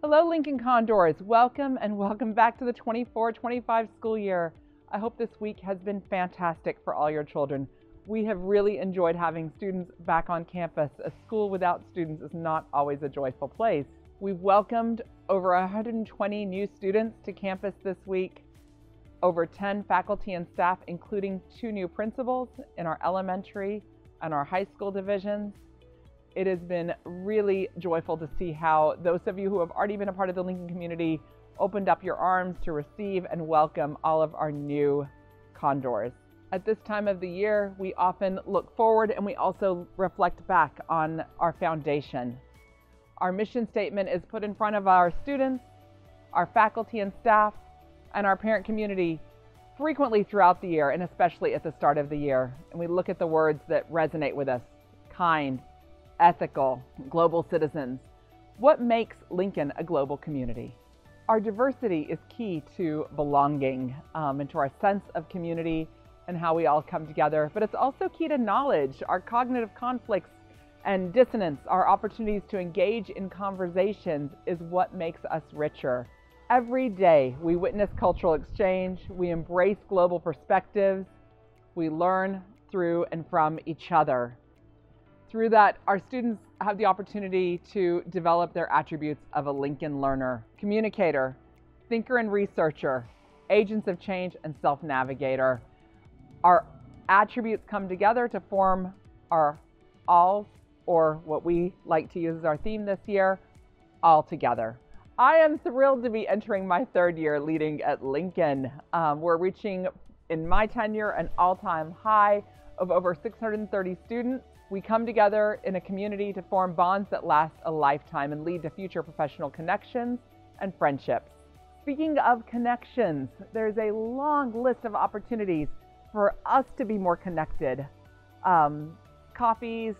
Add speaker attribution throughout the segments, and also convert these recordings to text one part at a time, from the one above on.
Speaker 1: Hello, Lincoln Condors. Welcome and welcome back to the 24 25 school year. I hope this week has been fantastic for all your children. We have really enjoyed having students back on campus. A school without students is not always a joyful place. We've welcomed over 120 new students to campus this week, over 10 faculty and staff, including two new principals in our elementary and our high school divisions. It has been really joyful to see how those of you who have already been a part of the Lincoln community opened up your arms to receive and welcome all of our new condors. At this time of the year, we often look forward and we also reflect back on our foundation. Our mission statement is put in front of our students, our faculty and staff, and our parent community frequently throughout the year and especially at the start of the year. And we look at the words that resonate with us kind, ethical, global citizens. What makes Lincoln a global community? Our diversity is key to belonging um, and to our sense of community and how we all come together, but it's also key to knowledge. Our cognitive conflicts and dissonance, our opportunities to engage in conversations, is what makes us richer. Every day, we witness cultural exchange, we embrace global perspectives, we learn through and from each other. Through that, our students have the opportunity to develop their attributes of a Lincoln learner, communicator, thinker and researcher, agents of change, and self navigator. Our attributes come together to form our all, or what we like to use as our theme this year, all together. I am thrilled to be entering my third year leading at Lincoln. Um, we're reaching, in my tenure, an all time high of over 630 students. We come together in a community to form bonds that last a lifetime and lead to future professional connections and friendships. Speaking of connections, there's a long list of opportunities for us to be more connected. Um, coffees,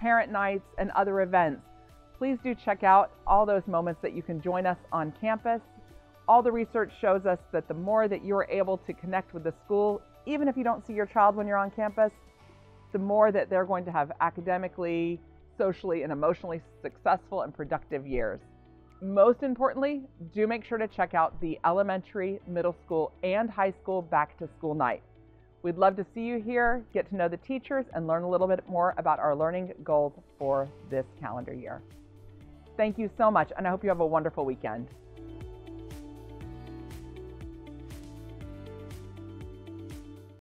Speaker 1: parent nights, and other events. Please do check out all those moments that you can join us on campus. All the research shows us that the more that you are able to connect with the school, even if you don't see your child when you're on campus, the more that they're going to have academically, socially, and emotionally successful and productive years. Most importantly, do make sure to check out the elementary, middle school, and high school back to school night. We'd love to see you here, get to know the teachers, and learn a little bit more about our learning goals for this calendar year. Thank you so much, and I hope you have a wonderful weekend.